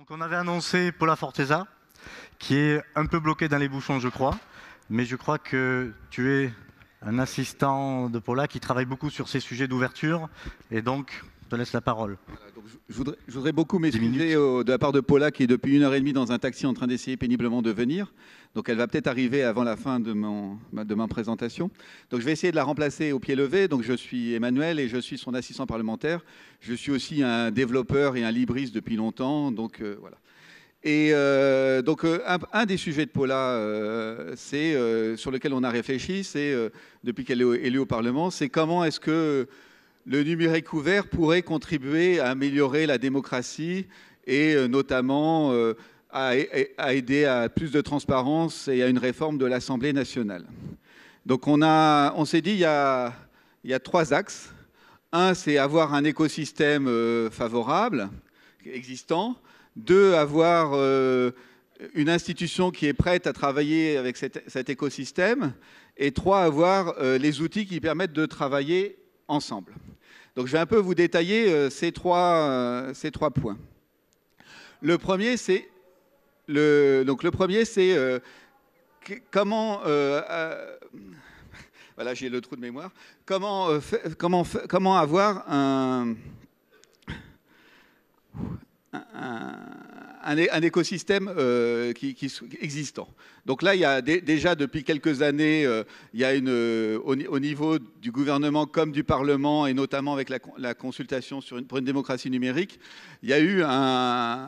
Donc on avait annoncé Paula Forteza, qui est un peu bloqué dans les bouchons, je crois. Mais je crois que tu es un assistant de Paula qui travaille beaucoup sur ces sujets d'ouverture. Et donc, te laisse la parole. je, voudrais, beaucoup m'excuser de la part de Paula qui est depuis une heure et demie dans un taxi en train d'essayer péniblement de venir. Donc elle va peut-être arriver avant la fin de, mon, de ma présentation. Donc je vais essayer de la remplacer au pied levé. Donc je suis Emmanuel et je suis son assistant parlementaire. Je suis aussi un développeur et un libriste depuis longtemps. Donc euh, voilà. Et euh, donc euh, un, des sujets de Paula, c'est sur lequel on a réfléchi, c'est depuis qu'elle est élue au Parlement, c'est comment est-ce que le numérique ouvert pourrait contribuer à améliorer la démocratie et notamment à, aider à plus de transparence et à une réforme de l'Assemblée nationale. Donc on, on s'est dit il y, a, y, a, trois axes. Un, c'est avoir un écosystème euh, favorable, existant. Deux, avoir euh, une institution qui est prête à travailler avec cet, écosystème. Et trois, avoir euh, les outils qui permettent de travailler ensemble. Donc je vais un peu vous détailler ces, trois, ces trois points. Le premier, c'est donc le premier, c'est euh, comment... Euh, euh, voilà, j'ai le trou de mémoire. Comment, comment, comment avoir un, écosystème qui, existant. Donc là, il y a déjà depuis quelques années, il y a une, au, niveau du gouvernement comme du Parlement, et notamment avec la, consultation sur pour une démocratie numérique, il y a eu un,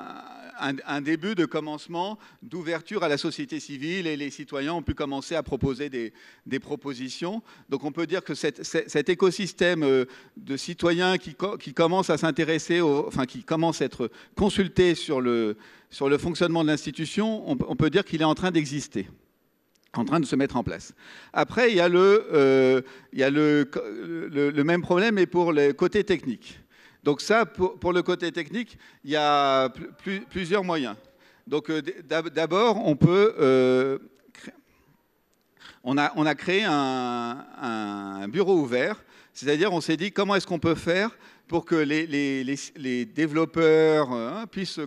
un, début de commencement d'ouverture à la société civile et les citoyens ont pu commencer à proposer des, propositions. Donc on peut dire que cet écosystème euh, de citoyens qui, qui commencent à s'intéresser, enfin qui commencent à être consultés sur le, sur le fonctionnement de l'institution, on, peut dire qu'il est en train d'exister en train de se mettre en place. Après, il y a le, euh, il y a le, le, même problème, mais pour les côtés techniques. Donc ça, pour, le côté technique, il y a plusieurs moyens. Donc euh, d'abord, on peut... Euh, on, a, créé un, bureau ouvert, c'est-à-dire on s'est dit comment est-ce qu'on peut faire pour que les, les, développeurs hein, puissent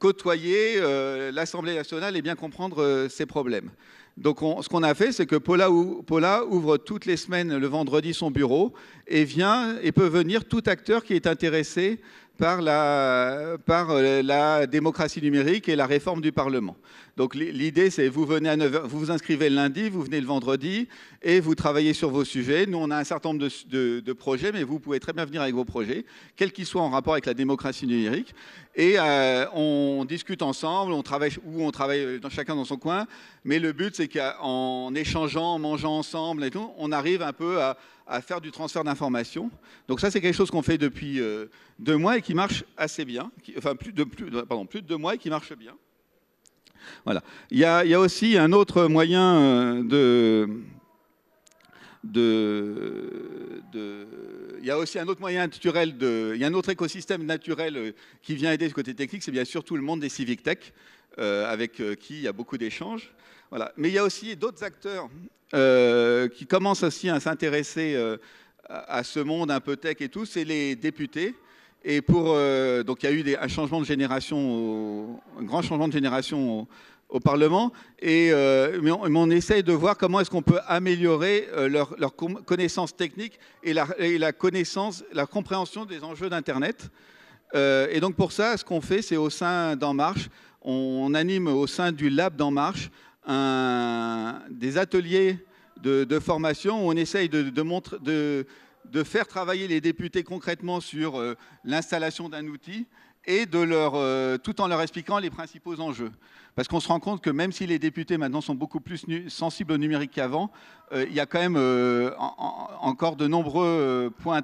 côtoyer euh, l'Assemblée nationale et bien comprendre ses problèmes. Donc ce qu'on a fait, c'est que Paula, ouvre toutes les semaines le vendredi son bureau et vient et peut venir tout acteur qui est intéressé par euh, la démocratie numérique et la réforme du Parlement. Donc l'idée, c'est vous venez à 9h, vous vous inscrivez le lundi, vous venez le vendredi et vous travaillez sur vos sujets. Nous, on a un certain nombre de, projets, mais vous pouvez très bien venir avec vos projets, quels qu'ils soient en rapport avec la démocratie numérique. Et euh, on discute ensemble, on travaille ou on travaille dans, chacun dans son coin. Mais le but, c'est qu'en échangeant, en mangeant ensemble et tout, on arrive un peu à, faire du transfert d'informations. Donc ça, c'est quelque chose qu'on fait depuis euh, deux mois et qui marche assez bien. enfin, plus de, plus, de deux mois et qui marche bien. Voilà. Il y, a, aussi un autre moyen euh, il y a aussi un autre moyen naturel, il y a un autre écosystème naturel euh, qui vient aider ce côté technique, c'est bien sûr tout le monde des civic tech, euh, avec qui il y a beaucoup d'échanges. Voilà. Mais il y a aussi d'autres acteurs qui commencent aussi à s'intéresser à ce monde un peu tech et tout, c'est les députés. Et pour, euh, donc il y a eu un changement de génération, un grand changement de génération au, Parlement. Et, euh, mais, on, essaye de voir comment est-ce qu'on peut améliorer euh, leur, connaissance technique et la, compréhension des enjeux d'Internet. et donc pour ça, ce qu'on fait, c'est au sein d'En Marche, on, anime au sein du Lab d'En Marche des ateliers de, formation où on essaye de, faire travailler les députés concrètement sur euh, l'installation d'un outil et de leur, euh, tout en leur expliquant les principaux enjeux. Parce qu'on se rend compte que même si les députés maintenant sont beaucoup plus sensibles au numérique qu'avant, euh, il y a quand même encore de nombreux points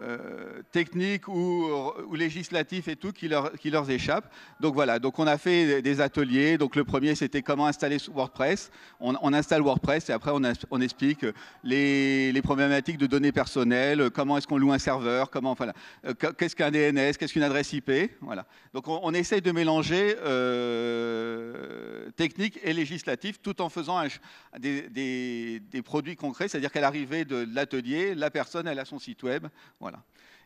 euh, techniques ou, ou, législatifs et tout qui leur, qui leur échappent. Donc voilà, donc on a fait des ateliers. Donc le premier c'était comment installer WordPress. On, installe WordPress et après on, explique les, les, problématiques de données personnelles, comment est-ce qu'on loue un serveur, comment, euh, qu'est-ce qu'un DNS, qu'est-ce qu'une adresse IP. Voilà. Donc on, essaye de mélanger euh, technique et législatif tout en faisant des, des, des produits concrets, c'est-à-dire qu'à l'arrivée de l'atelier, la personne elle a son site web. Voilà.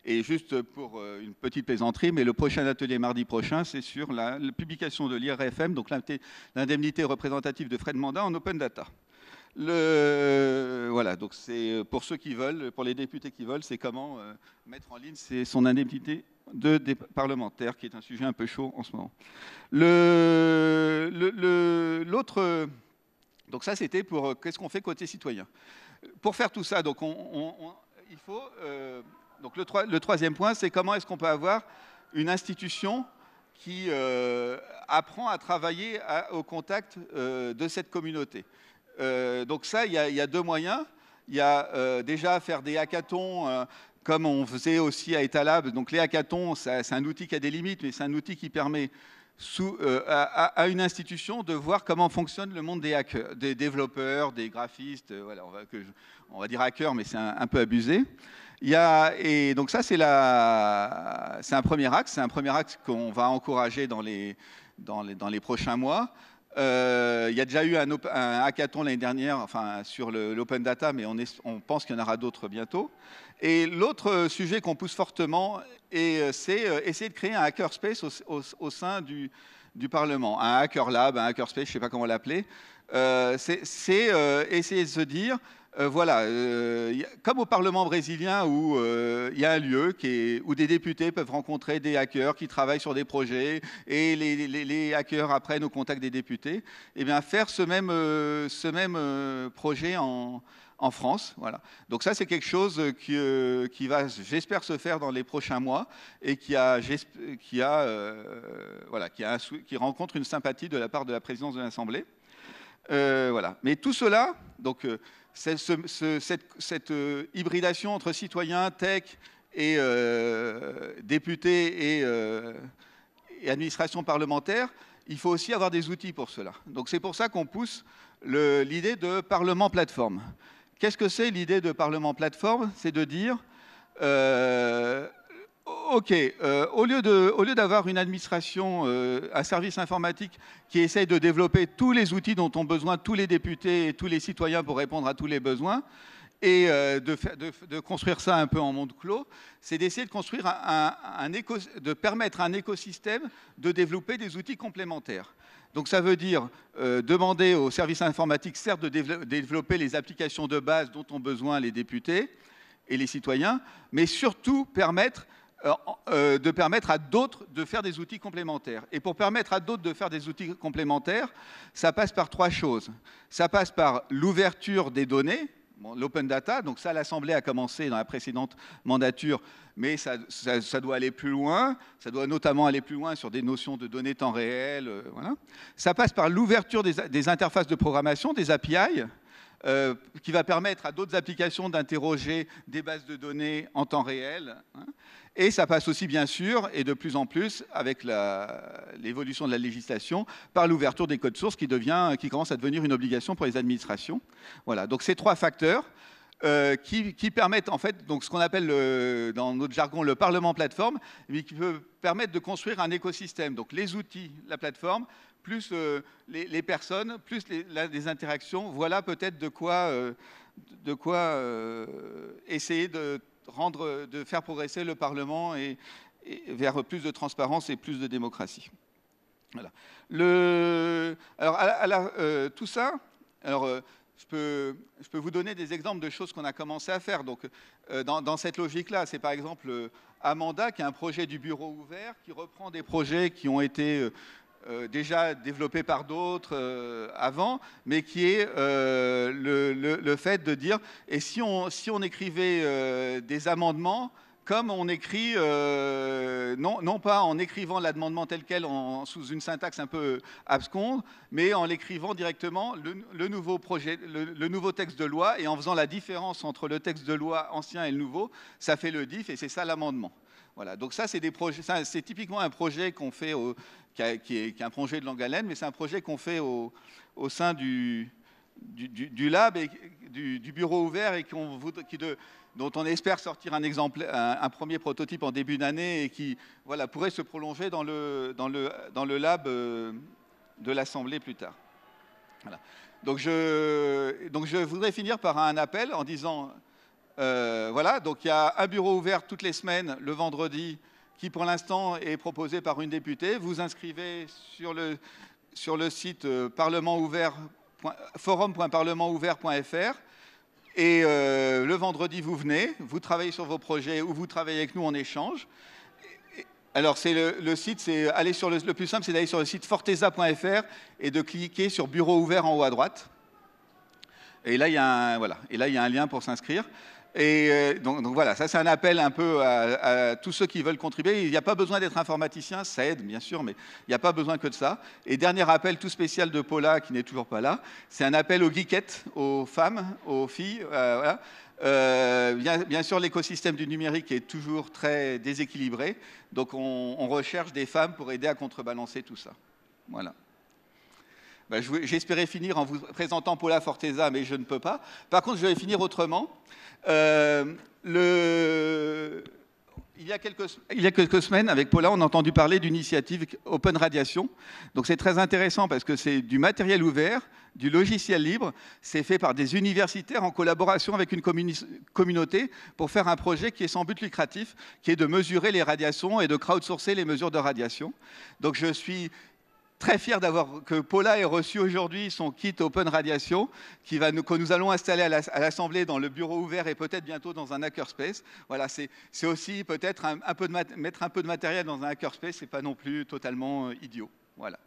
Et juste pour euh, une petite plaisanterie, mais le prochain atelier mardi prochain, c'est sur la, publication de l'IRFM, donc l'indemnité représentative de frais de mandat en open data. Voilà, donc c'est pour ceux qui veulent, pour les députés qui veulent, c'est comment euh, mettre en ligne son indemnité de parlementaire, qui est un sujet un peu chaud en ce moment. L'autre, donc ça c'était pour euh, qu'est-ce qu'on fait côté citoyen? Pour faire tout ça, donc il faut donc le, troisième point, c'est comment est-ce qu'on peut avoir une institution qui euh, apprend à travailler au contact euh, de cette communauté. Euh, donc ça, il y, a deux moyens. Il y a déjà faire des hackathons comme on faisait aussi à Etalab. Donc les hackathons, c'est un outil qui a des limites, mais c'est un outil qui permet à, une institution de voir comment fonctionne le monde des hackers, des développeurs, des graphistes. On, va, dire hackers, mais c'est un, peu abusé. Et donc ça, c'est un premier axe, c'est un premier axe qu'on va encourager dans les, prochains mois. Euh, il y a déjà eu un, hackathon l'année dernière enfin, sur l'open data, mais on, pense qu'il y en aura d'autres bientôt. Et l'autre sujet qu'on pousse fortement, c'est euh, essayer de créer un hackerspace au, au, sein du, du, Parlement, un hacker lab, un hackerspace, je ne sais pas comment l'appeler. Euh, c'est essayer de se dire, euh, voilà, euh, comme au Parlement brésilien où euh, il y a un lieu où des députés peuvent rencontrer des hackers qui travaillent sur des projets et les, hackers apprennent au contact des députés, eh bien faire ce même, ce même projet en, France. Voilà. Donc ça, c'est quelque chose qui, qui va, j'espère, se faire dans les prochains mois et qui, a, qui, a, voilà, qui, a, qui rencontre une sympathie de la part de la présidence de l'Assemblée. Voilà. Mais tout cela, donc cette, euh, hybridation entre citoyens, tech et euh, députés euh, et, administration parlementaire, il faut aussi avoir des outils pour cela. Donc c'est pour ça qu'on pousse l'idée de Parlement plateforme. Qu'est-ce que c'est l'idée de Parlement plateforme? C'est de dire Ok, euh, au lieu d'avoir une administration, euh, un service informatique qui essaye de développer tous les outils dont ont besoin tous les députés et tous les citoyens pour répondre à tous les besoins, et euh, de, construire ça un peu en monde clos, c'est d'essayer de construire un, de permettre à un écosystème de développer des outils complémentaires. Donc ça veut dire demander aux services informatiques, certes, de développer les applications de base dont ont besoin les députés et les citoyens, mais surtout permettre euh, euh, de permettre à d'autres de faire des outils complémentaires. Et pour permettre à d'autres de faire des outils complémentaires, ça passe par trois choses. Ça passe par l'ouverture des données, l'open data, donc ça l'Assemblée a commencé dans la précédente mandature, mais ça, doit aller plus loin, ça doit notamment aller plus loin sur des notions de données temps réel. Euh, voilà. Ça passe par l'ouverture des, interfaces de programmation, des API, qui va permettre à d'autres applications d'interroger des bases de données en temps réel. Hein. Et ça passe aussi, bien sûr, et de plus en plus, avec l'évolution de la législation, par l'ouverture des codes sources qui, devient, qui commence à devenir une obligation pour les administrations. Voilà, donc ces trois facteurs euh, qui, permettent, en fait, donc ce qu'on appelle dans notre jargon le Parlement plateforme, mais qui peut permettre de construire un écosystème. Donc les outils, la plateforme, plus euh, les, personnes, plus les, interactions, voilà peut-être de quoi, euh, de quoi essayer de rendre, de faire progresser le Parlement et, vers plus de transparence et plus de démocratie. Voilà. Le, alors, euh, tout ça, alors, euh, je, peux, vous donner des exemples de choses qu'on a commencé à faire. Donc, euh, dans, cette logique-là, c'est par exemple Amanda, qui est un projet du bureau ouvert, qui reprend des projets qui ont été euh, déjà développé par d'autres euh, avant, mais qui est euh, le, fait de dire, et si on écrivait des amendements, comme on écrit, non, non, pas en écrivant l'amendement tel quel sous une syntaxe un peu absconde, mais en l'écrivant directement le, nouveau projet, le, nouveau texte de loi, et en faisant la différence entre le texte de loi ancien et le nouveau, ça fait le diff, et c'est ça l'amendement. Voilà, donc ça, c'est des projets, c'est typiquement un projet qu'on fait, qui, est, un projet de longue haleine, mais c'est un projet qu'on fait au, sein du, du, lab et du, bureau ouvert et qui de, dont on espère sortir un, premier prototype en début d'année et qui voilà, pourrait se prolonger dans le, lab euh, de l'Assemblée plus tard. Donc, je, voudrais finir par un appel en disant Euh, voilà, donc il y a un bureau ouvert toutes les semaines, le vendredi, qui pour l'instant est proposé par une députée. Vous inscrivez sur le, sur le site euh, forum.parlementouvert.fr et euh, le vendredi, vous venez, vous travaillez sur vos projets ou vous travaillez avec nous en échange. Alors, c'est le, site, c'est aller sur le, plus simple, c'est d'aller sur le site forteza.fr et de cliquer sur Bureau ouvert en haut à droite. Et là, il y a un lien pour s'inscrire. Et euh, donc, voilà, ça c'est un appel un peu à, tous ceux qui veulent contribuer. Il n'y a pas besoin d'être informaticien, ça aide bien sûr, mais il n'y a pas besoin que de ça. Et dernier appel tout spécial de Paula, qui n'est toujours pas là, c'est un appel aux geekettes, aux femmes, aux filles. Euh, voilà. Euh, bien, sûr, l'écosystème du numérique est toujours très déséquilibré, donc on, on recherche des femmes pour aider à contrebalancer tout ça. Voilà. Ben, j'espérais finir en vous présentant Paula Forteza, mais je ne peux pas. Par contre, je vais finir autrement. Euh, il, y a quelques, il, y a quelques, semaines, avec Paula, on a entendu parler d'une initiative Open Radiation. Donc c'est très intéressant parce que c'est du matériel ouvert, du logiciel libre. C'est fait par des universitaires en collaboration avec une communauté pour faire un projet qui est sans but lucratif, qui est de mesurer les radiations et de crowdsourcer les mesures de radiation. Donc je suis très fier d'avoir que Paula ait reçu aujourd'hui son kit Open Radiation que nous allons installer à l'Assemblée dans le bureau ouvert et peut-être bientôt dans un hackerspace. Voilà, c'est aussi peut-être un, peu mettre un peu de matériel dans un hackerspace, c'est pas non plus totalement euh, idiot. Voilà.